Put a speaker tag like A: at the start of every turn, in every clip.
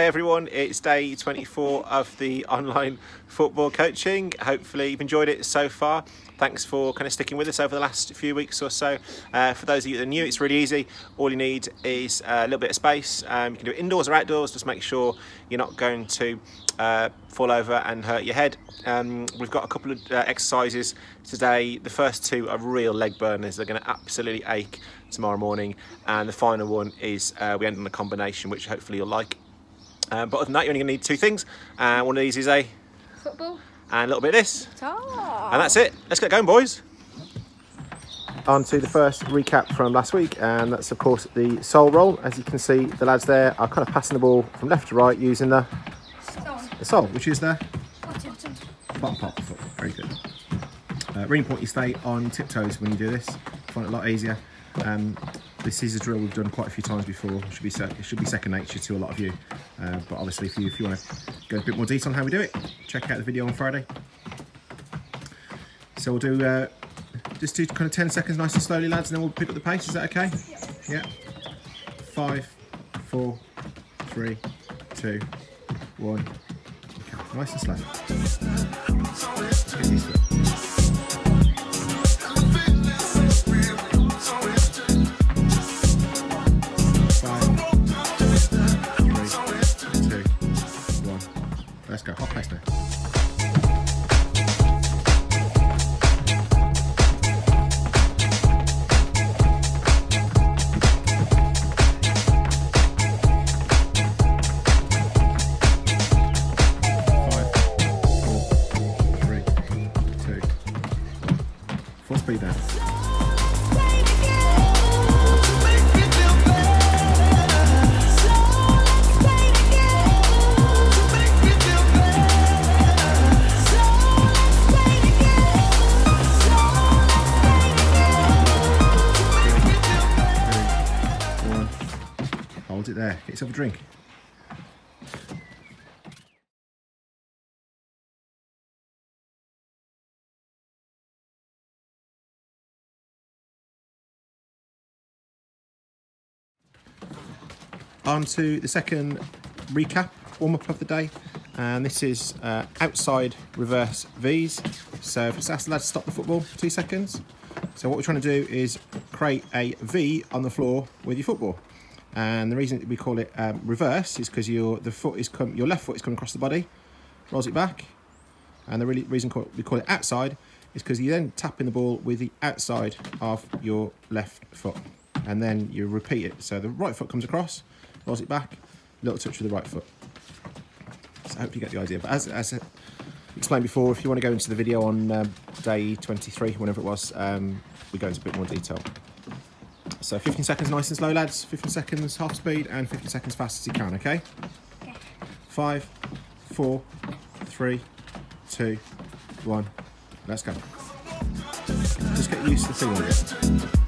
A: Hi everyone, it's day 24 of the online football coaching. Hopefully you've enjoyed it so far. Thanks for kind of sticking with us over the last few weeks or so. Uh, for those of you that are new, it's really easy. All you need is a little bit of space. Um, you can do it indoors or outdoors. Just make sure you're not going to uh, fall over and hurt your head. Um, we've got a couple of uh, exercises today. The first two are real leg burners. They're going to absolutely ache tomorrow morning. And the final one is uh, we end on a combination, which hopefully you'll like. Um, but other than that, you're only going to need two things. And uh, one of these is a
B: football
A: and a little bit of this.
B: Oh.
A: And that's it. Let's get going, boys. On to the first recap from last week, and that's of course the sole roll. As you can see, the lads there are kind of passing the ball from left to right using the, the sole, which is the bottom part of the foot. Very good. Uh, really important you stay on tiptoes when you do this. Find it a lot easier. Um, this is a drill we've done quite a few times before. It should be, it should be second nature to a lot of you. Uh, but obviously, if you, if you want to go a bit more detail on how we do it, check out the video on Friday. So we'll do uh, just do kind of 10 seconds nice and slowly, lads, and then we'll pick up the pace. Is that okay? Yeah. yeah. Five, four, three, two, one. Okay. Nice and slow. Get yourself a drink. On to the second recap, warm up of the day. And this is uh, outside reverse V's. So if it's asked the lad to stop the football, for two seconds. So what we're trying to do is create a V on the floor with your football and the reason we call it um, reverse is because your the foot is come your left foot is coming across the body, rolls it back, and the really reason we call it outside is because you then tap in the ball with the outside of your left foot, and then you repeat it. So the right foot comes across, rolls it back, little touch with the right foot. So I hope you get the idea. But as, as explained before, if you want to go into the video on um, day 23, whenever it was, um, we go into a bit more detail. So 15 seconds nice and slow, lads. 15 seconds half speed and 15 seconds fast as you can, okay? Okay. Five, four, three, two, one. Let's go. Just get used to the thing feeling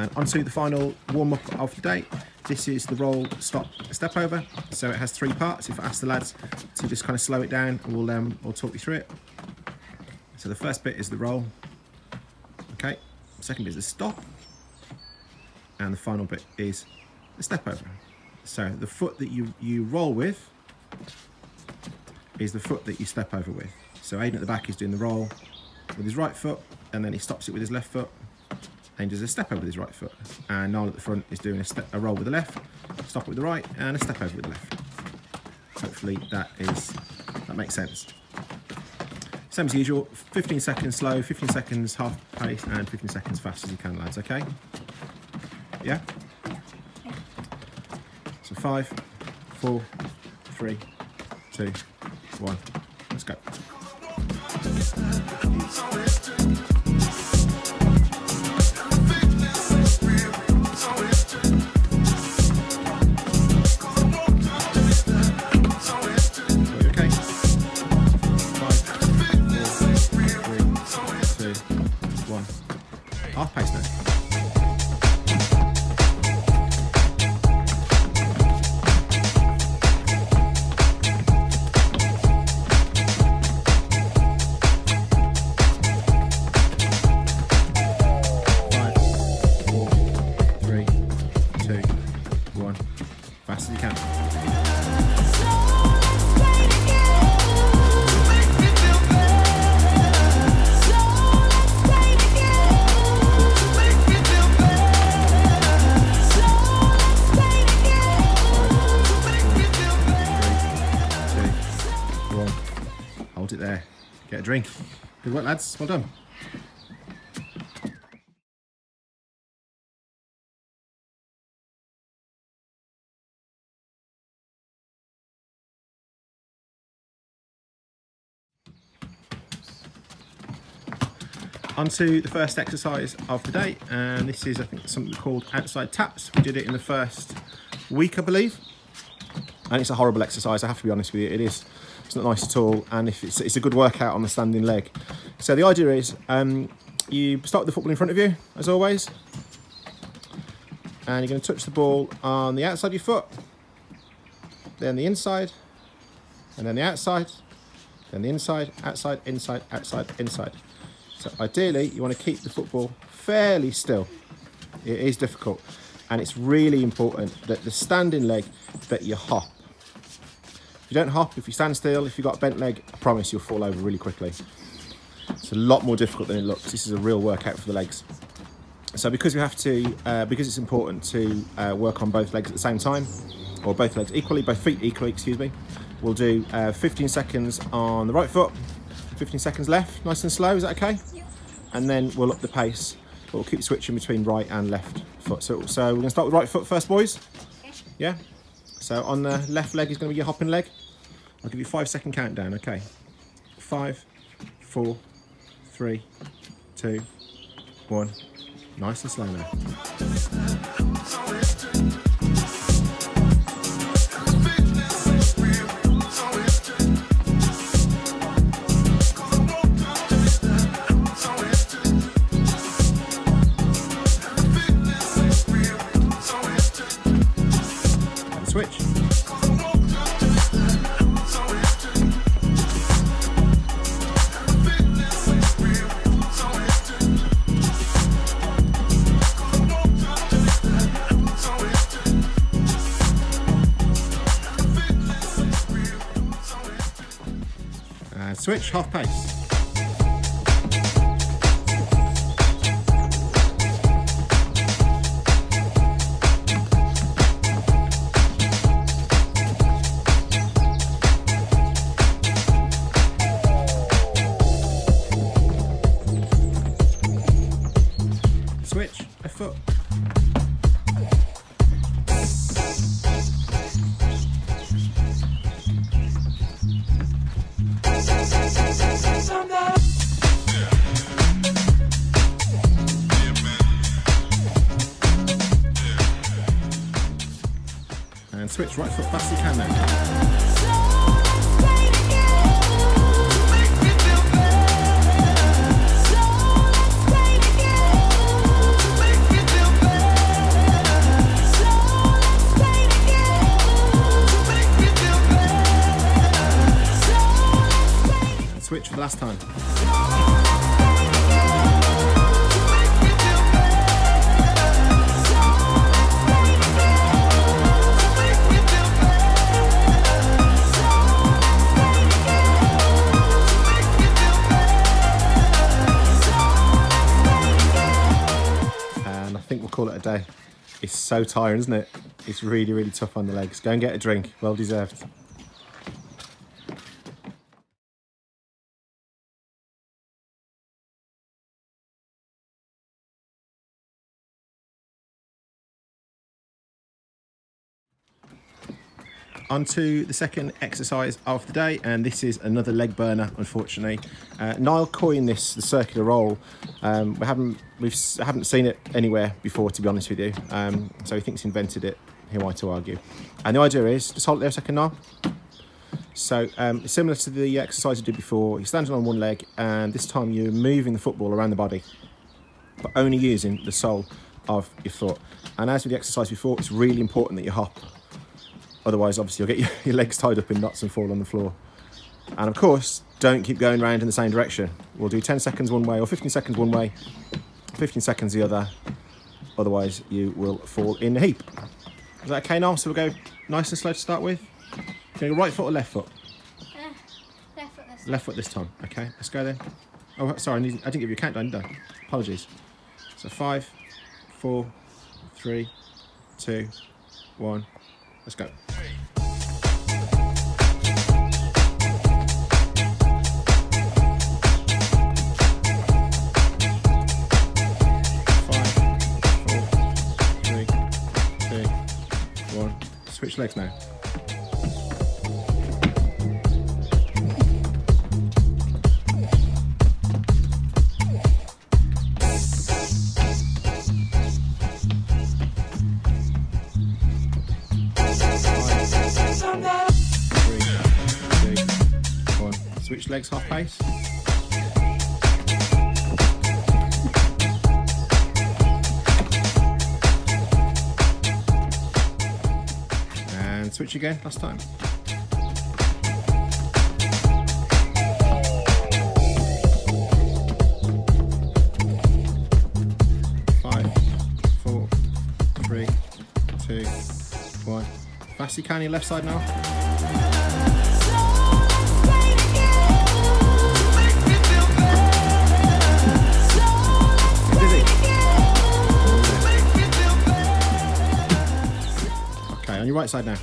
A: And onto the final warm-up of the day. This is the roll, stop, step over. So it has three parts. If I ask the lads to just kind of slow it down, we'll, um, we'll talk you through it. So the first bit is the roll. Okay, second bit is the stop. And the final bit is the step over. So the foot that you, you roll with is the foot that you step over with. So Aiden at the back is doing the roll with his right foot, and then he stops it with his left foot, and does a step over with his right foot. And Niall at the front is doing a, step, a roll with the left, stop with the right, and a step over with the left. Hopefully that is that makes sense. Same as usual, 15 seconds slow, 15 seconds half pace, and 15 seconds fast as you can, lads, okay? Yeah? So five, four, three, two, one. Let's go. Two, one. Hold it there. Get a drink. Good work, lads. Well done. On to the first exercise of the day, and this is, I think, something called outside taps. We did it in the first week, I believe, and it's a horrible exercise. I have to be honest with you, it is. It's not nice at all, and if it's, it's a good workout on the standing leg. So the idea is, um, you start with the football in front of you, as always, and you're going to touch the ball on the outside of your foot, then the inside, and then the outside, then the inside, outside, inside, outside, inside. So ideally, you want to keep the football fairly still. It is difficult, and it's really important that the standing leg that you hop. If you don't hop, if you stand still, if you've got a bent leg, I promise you'll fall over really quickly. It's a lot more difficult than it looks. This is a real workout for the legs. So because we have to, uh, because it's important to uh, work on both legs at the same time, or both legs equally, both feet equally, excuse me, we'll do uh, 15 seconds on the right foot, 15 seconds left, nice and slow, is that okay? And then we'll up the pace, but we'll keep switching between right and left foot. So, so we're gonna start with right foot first, boys. Yeah? So on the left leg is gonna be your hopping leg. I'll give you five second countdown, okay? Five, four, three, two, one. Nice and slow now. Switch, half pace. Switch right foot fast as you can now. Switch for the last time. Think we'll call it a day. It's so tiring, isn't it? It's really, really tough on the legs. Go and get a drink. Well deserved. On to the second exercise of the day and this is another leg burner unfortunately. Uh, Niall coined this the circular roll. Um, we haven't we've haven't seen it anywhere before to be honest with you. Um, so he thinks he invented it. Who am I to argue? And the idea is just hold it there a second Niall. So um, similar to the exercise you did before you're standing on one leg and this time you're moving the football around the body but only using the sole of your foot. And as with the exercise before it's really important that you hop Otherwise, obviously, you'll get your, legs tied up in knots and fall on the floor. And of course, don't keep going around in the same direction. We'll do 10 seconds one way or 15 seconds one way, 15 seconds the other. Otherwise, you will fall in a heap. Is that okay now? So we'll go nice and slow to start with. Okay, right foot or left foot?
B: Uh, left foot this
A: Left foot this time. Okay, let's go then. Oh, sorry, I, didn't give you a countdown, did I? Apologies. So five, four, three, two, one. Let's go. Five, four, three, two, one. Switch legs now. Switch legs half pace. And switch again, last time. Five, four, three, two, one. Fast you can, your left side now. Right side now.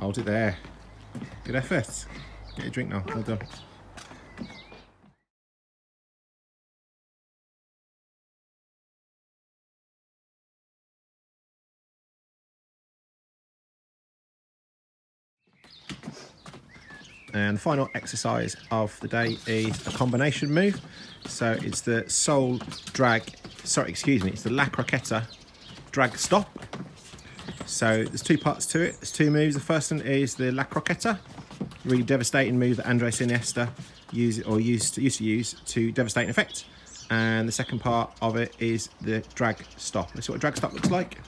A: Hold it there. Good effort. Get a drink now. Well done. And the final exercise of the day is a combination move. So it's the sole drag, sorry, excuse me, it's the La Croqueta drag stop. So there's two parts to it. There's two moves. The first one is the La Croqueta, really devastating move that Andres Iniesta used or used to, used to use to devastating effect. And the second part of it is the drag stop. Let's see what a drag stop looks like.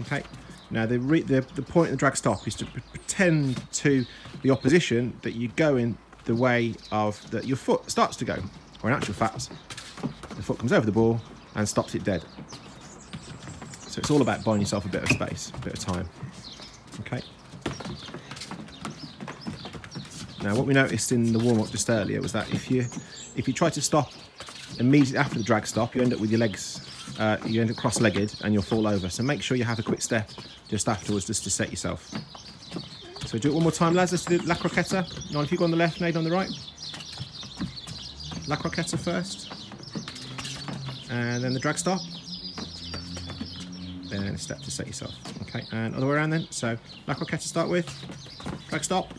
A: Okay. Now the, the the point of the drag stop is to pretend to the opposition that you go in the way of that your foot starts to go, or in actual fact, the foot comes over the ball and stops it dead. So it's all about buying yourself a bit of space, a bit of time. Okay. Now what we noticed in the warm up just earlier was that if you if you try to stop immediately after the drag stop, you end up with your legs uh, you end up cross-legged and you'll fall over. So make sure you have a quick step just afterwards just to set yourself. So do it one more time, lads. Let's do La Croqueta. Now, if you go on the left, Nate on the right. La Croqueta first. And then the drag stop. Then a step to set yourself. Okay, and other way around then. So La Croqueta to start with. Drag stop.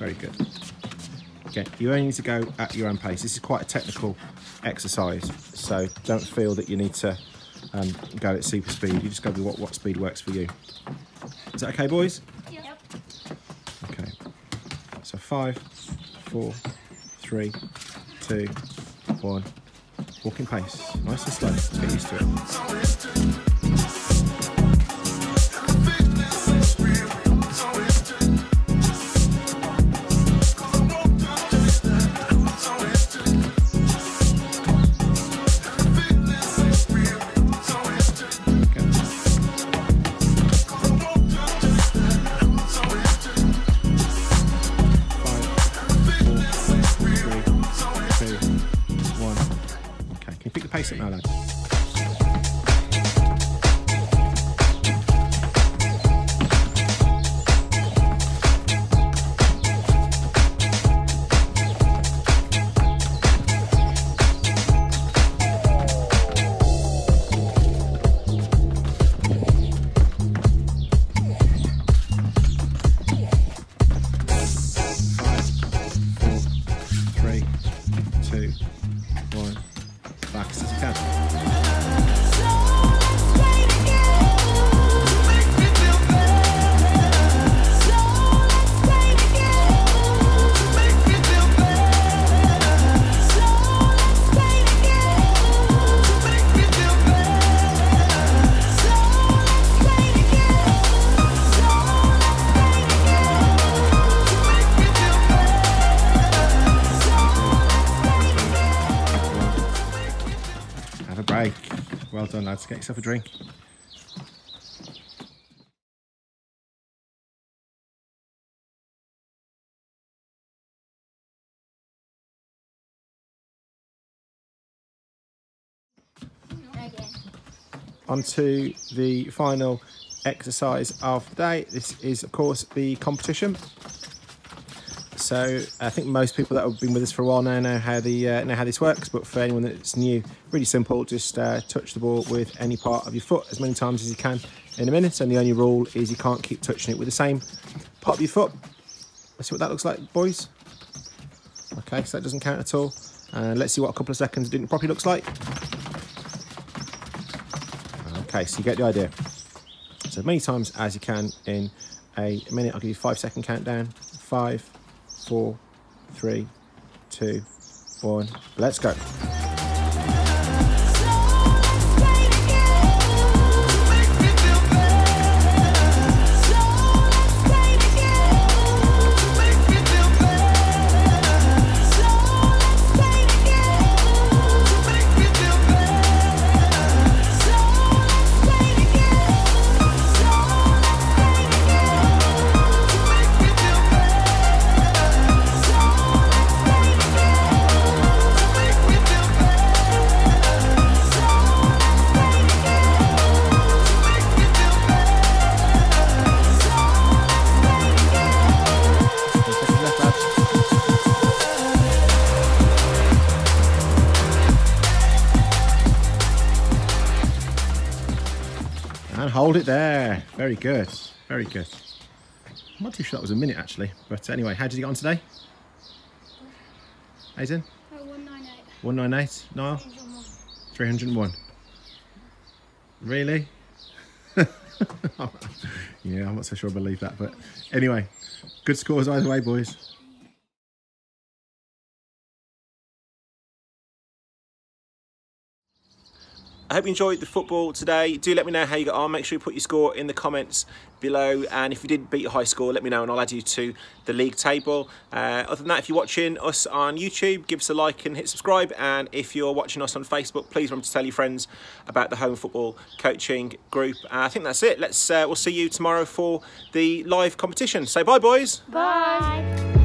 A: Very good. Okay, you only need to go at your own pace. This is quite a technical exercise, so don't feel that you need to um, go at super speed. You just go with what, what speed works for you. Is that okay, boys?
B: Yep.
A: Okay. So five, four, three, two, one. Walking pace, nice and slow. Get used to it. Done, lads. Get yourself a drink. On to the final exercise of the day. This is, of course, the competition. So I think most people that have been with us for a while now know how the uh, know how this works. But for anyone that's new, really simple. Just uh, touch the ball with any part of your foot as many times as you can in a minute. And the only rule is you can't keep touching it with the same part of your foot. Let's see what that looks like, boys. Okay, so that doesn't count at all. And let's see what a couple of seconds doing it properly looks like. Okay, so you get the idea. So many times as you can in a minute. I'll give you five second countdown. Five, four, three, two, one. Let's go. Hold it there. Very good. Very good. I'm not too sure that was a minute actually. But anyway, how did you get on today? Aiden?
B: Oh, uh, 198.
A: 198. Niall? 301. 301. Really? yeah, I'm not so sure I believe that. But anyway, good scores either way, boys. I hope you enjoyed the football today. Do let me know how you got on. Make sure you put your score in the comments below. And if you did beat a high score, let me know and I'll add you to the league table. Uh, other than that, if you're watching us on YouTube, give us a like and hit subscribe. And if you're watching us on Facebook, please remember to tell your friends about the Home Football Coaching Group. Uh, I think that's it. Let's. Uh, we'll see you tomorrow for the live competition. Say bye, boys.
B: Bye.